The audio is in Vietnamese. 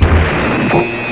Thank ờ. you.